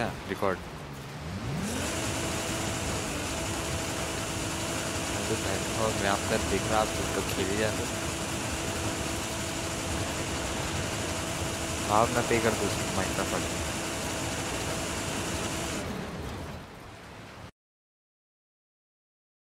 yeah, गया record और मैं आप कर देख रहा आप तो खेले जाते हाँ। मैं पे कर दूँ माइंड का फट